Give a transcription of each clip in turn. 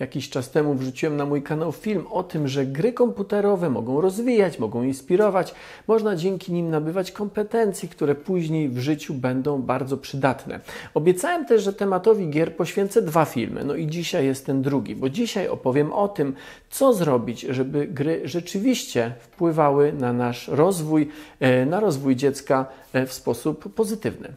Jakiś czas temu wrzuciłem na mój kanał film o tym, że gry komputerowe mogą rozwijać, mogą inspirować, można dzięki nim nabywać kompetencji, które później w życiu będą bardzo przydatne. Obiecałem też, że tematowi gier poświęcę dwa filmy, no i dzisiaj jest ten drugi, bo dzisiaj opowiem o tym, co zrobić, żeby gry rzeczywiście wpływały na nasz rozwój, e, na rozwój dziecka e, w sposób pozytywny.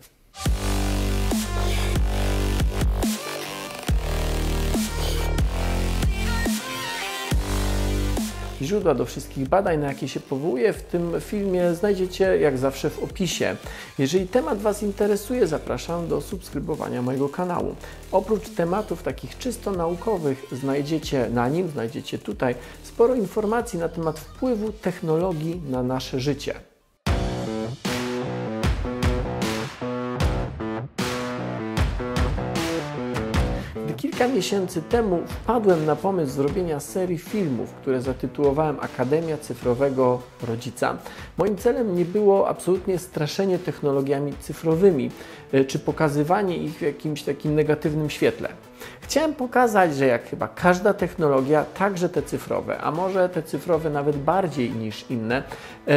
Źródła do wszystkich badań, na jakie się powołuję w tym filmie, znajdziecie jak zawsze w opisie. Jeżeli temat Was interesuje, zapraszam do subskrybowania mojego kanału. Oprócz tematów takich czysto naukowych, znajdziecie na nim, znajdziecie tutaj sporo informacji na temat wpływu technologii na nasze życie. Kilka miesięcy temu wpadłem na pomysł zrobienia serii filmów, które zatytułowałem Akademia Cyfrowego Rodzica. Moim celem nie było absolutnie straszenie technologiami cyfrowymi, e, czy pokazywanie ich w jakimś takim negatywnym świetle. Chciałem pokazać, że jak chyba każda technologia, także te cyfrowe, a może te cyfrowe nawet bardziej niż inne, e,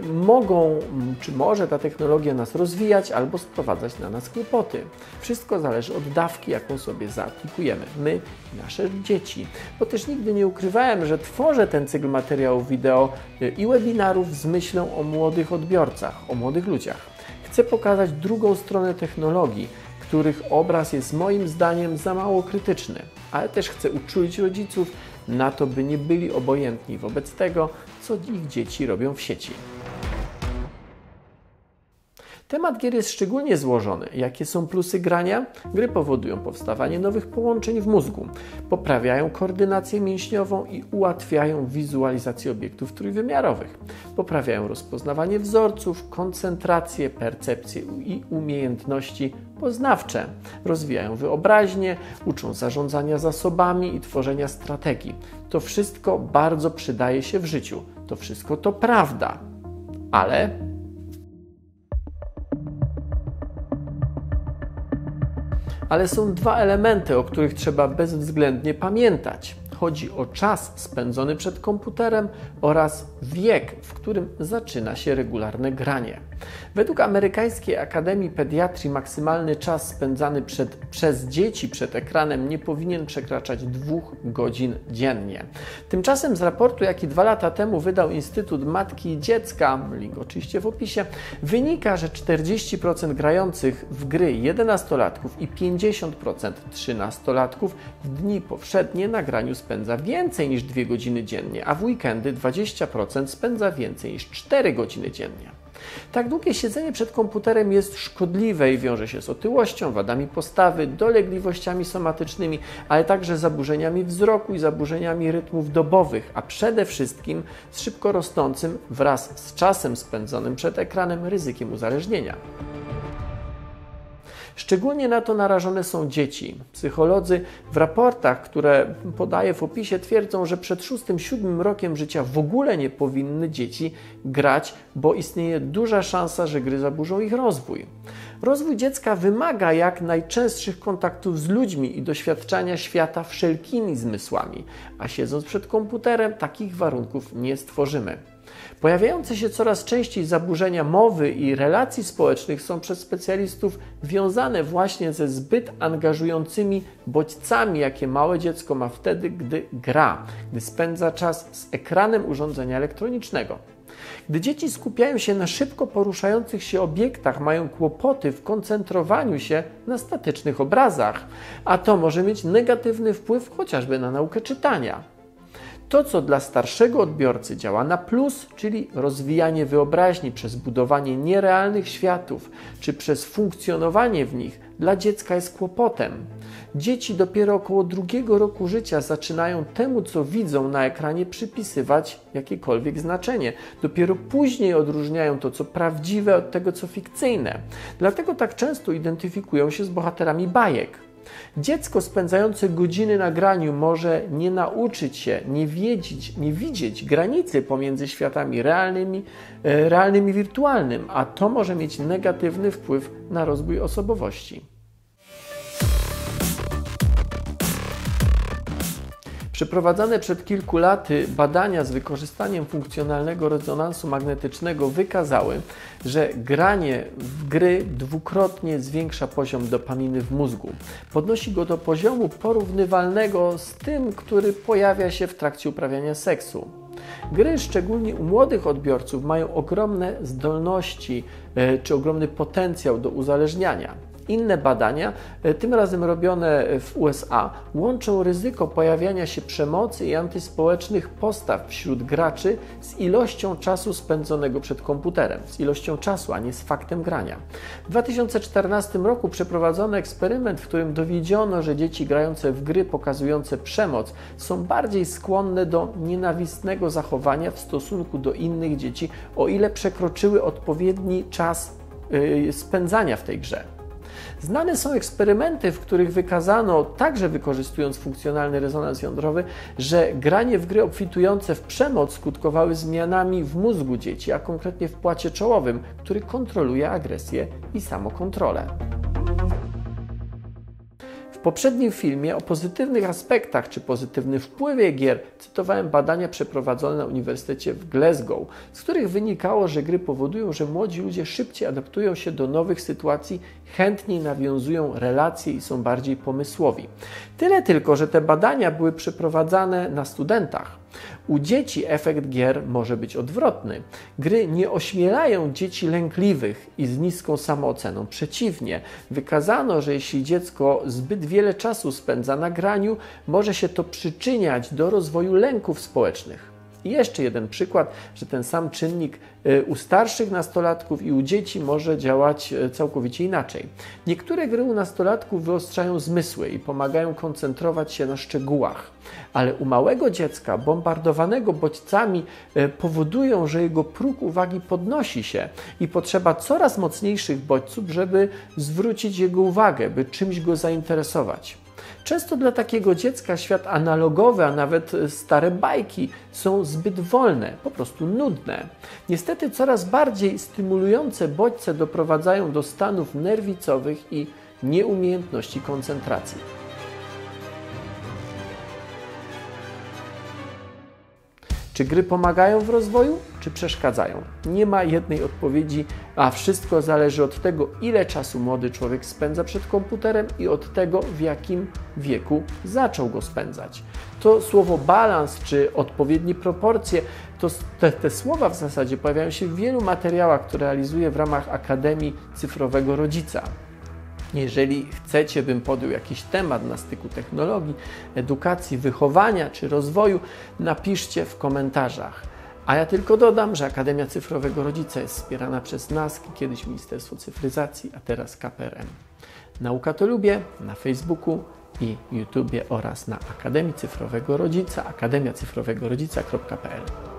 mogą, czy może ta technologia nas rozwijać albo sprowadzać na nas kłopoty. Wszystko zależy od dawki, jaką sobie zaaplikujemy. My i nasze dzieci. Bo też nigdy nie ukrywałem, że tworzę ten cykl materiałów wideo e, i webinarów z myślą o młodych odbiorcach, o młodych ludziach. Chcę pokazać drugą stronę technologii, których obraz jest moim zdaniem za mało krytyczny, ale też chcę uczulić rodziców na to, by nie byli obojętni wobec tego, co ich dzieci robią w sieci. Temat gier jest szczególnie złożony. Jakie są plusy grania? Gry powodują powstawanie nowych połączeń w mózgu, poprawiają koordynację mięśniową i ułatwiają wizualizację obiektów trójwymiarowych. Poprawiają rozpoznawanie wzorców, koncentrację, percepcję i umiejętności poznawcze. Rozwijają wyobraźnię, uczą zarządzania zasobami i tworzenia strategii. To wszystko bardzo przydaje się w życiu. To wszystko to prawda. Ale Ale są dwa elementy, o których trzeba bezwzględnie pamiętać. Chodzi o czas spędzony przed komputerem oraz wiek, w którym zaczyna się regularne granie. Według Amerykańskiej Akademii Pediatrii maksymalny czas spędzany przed, przez dzieci przed ekranem nie powinien przekraczać dwóch godzin dziennie. Tymczasem z raportu, jaki dwa lata temu wydał Instytut Matki i Dziecka, link oczywiście w opisie, wynika, że 40% grających w gry 11-latków i 50% 13-latków w dni powszednie na graniu spędza więcej niż 2 godziny dziennie, a w weekendy 20% spędza więcej niż 4 godziny dziennie. Tak długie siedzenie przed komputerem jest szkodliwe i wiąże się z otyłością, wadami postawy, dolegliwościami somatycznymi, ale także zaburzeniami wzroku i zaburzeniami rytmów dobowych, a przede wszystkim z szybko rosnącym wraz z czasem spędzonym przed ekranem ryzykiem uzależnienia. Szczególnie na to narażone są dzieci. Psycholodzy w raportach, które podaję w opisie, twierdzą, że przed 6-7 rokiem życia w ogóle nie powinny dzieci grać, bo istnieje duża szansa, że gry zaburzą ich rozwój. Rozwój dziecka wymaga jak najczęstszych kontaktów z ludźmi i doświadczania świata wszelkimi zmysłami, a siedząc przed komputerem takich warunków nie stworzymy. Pojawiające się coraz częściej zaburzenia mowy i relacji społecznych są przez specjalistów wiązane właśnie ze zbyt angażującymi bodźcami, jakie małe dziecko ma wtedy, gdy gra, gdy spędza czas z ekranem urządzenia elektronicznego. Gdy dzieci skupiają się na szybko poruszających się obiektach, mają kłopoty w koncentrowaniu się na statycznych obrazach, a to może mieć negatywny wpływ chociażby na naukę czytania. To, co dla starszego odbiorcy działa na plus, czyli rozwijanie wyobraźni przez budowanie nierealnych światów, czy przez funkcjonowanie w nich, dla dziecka jest kłopotem. Dzieci dopiero około drugiego roku życia zaczynają temu, co widzą na ekranie, przypisywać jakiekolwiek znaczenie. Dopiero później odróżniają to, co prawdziwe, od tego, co fikcyjne. Dlatego tak często identyfikują się z bohaterami bajek. Dziecko spędzające godziny na graniu może nie nauczyć się, nie wiedzieć, nie widzieć granicy pomiędzy światami realnymi, e, realnym i wirtualnym, a to może mieć negatywny wpływ na rozwój osobowości. Przeprowadzane przed kilku laty badania z wykorzystaniem funkcjonalnego rezonansu magnetycznego wykazały, że granie w gry dwukrotnie zwiększa poziom dopaminy w mózgu. Podnosi go do poziomu porównywalnego z tym, który pojawia się w trakcie uprawiania seksu. Gry, szczególnie u młodych odbiorców, mają ogromne zdolności e, czy ogromny potencjał do uzależniania. Inne badania, e, tym razem robione w USA, łączą ryzyko pojawiania się przemocy i antyspołecznych postaw wśród graczy z ilością czasu spędzonego przed komputerem, z ilością czasu, a nie z faktem grania. W 2014 roku przeprowadzono eksperyment, w którym dowiedziono, że dzieci grające w gry pokazujące przemoc są bardziej skłonne do nienawistnego zachowania w stosunku do innych dzieci, o ile przekroczyły odpowiedni czas yy, spędzania w tej grze. Znane są eksperymenty, w których wykazano, także wykorzystując funkcjonalny rezonans jądrowy, że granie w gry obfitujące w przemoc skutkowały zmianami w mózgu dzieci, a konkretnie w płacie czołowym, który kontroluje agresję i samokontrolę. W poprzednim filmie o pozytywnych aspektach czy pozytywnym wpływie gier cytowałem badania przeprowadzone na Uniwersytecie w Glasgow, z których wynikało, że gry powodują, że młodzi ludzie szybciej adaptują się do nowych sytuacji, chętniej nawiązują relacje i są bardziej pomysłowi. Tyle tylko, że te badania były przeprowadzane na studentach. U dzieci efekt gier może być odwrotny. Gry nie ośmielają dzieci lękliwych i z niską samooceną. Przeciwnie, wykazano, że jeśli dziecko zbyt wiele czasu spędza na graniu, może się to przyczyniać do rozwoju lęków społecznych. I jeszcze jeden przykład, że ten sam czynnik y, u starszych nastolatków i u dzieci może działać y, całkowicie inaczej. Niektóre gry u nastolatków wyostrzają zmysły i pomagają koncentrować się na szczegółach, ale u małego dziecka bombardowanego bodźcami y, powodują, że jego próg uwagi podnosi się i potrzeba coraz mocniejszych bodźców, żeby zwrócić jego uwagę, by czymś go zainteresować. Często dla takiego dziecka świat analogowy, a nawet stare bajki są zbyt wolne, po prostu nudne. Niestety coraz bardziej stymulujące bodźce doprowadzają do stanów nerwicowych i nieumiejętności koncentracji. Czy gry pomagają w rozwoju, czy przeszkadzają? Nie ma jednej odpowiedzi, a wszystko zależy od tego, ile czasu młody człowiek spędza przed komputerem i od tego, w jakim wieku zaczął go spędzać. To słowo balans czy odpowiednie proporcje, to te, te słowa w zasadzie pojawiają się w wielu materiałach, które realizuję w ramach Akademii Cyfrowego Rodzica. Jeżeli chcecie, bym podjął jakiś temat na styku technologii, edukacji, wychowania czy rozwoju, napiszcie w komentarzach. A ja tylko dodam, że Akademia Cyfrowego Rodzica jest wspierana przez NASK, kiedyś Ministerstwo Cyfryzacji, a teraz KPRM. Nauka to lubię na Facebooku i YouTubie oraz na Akademii Cyfrowego Rodzica, akademiacyfrowegorodzica.pl.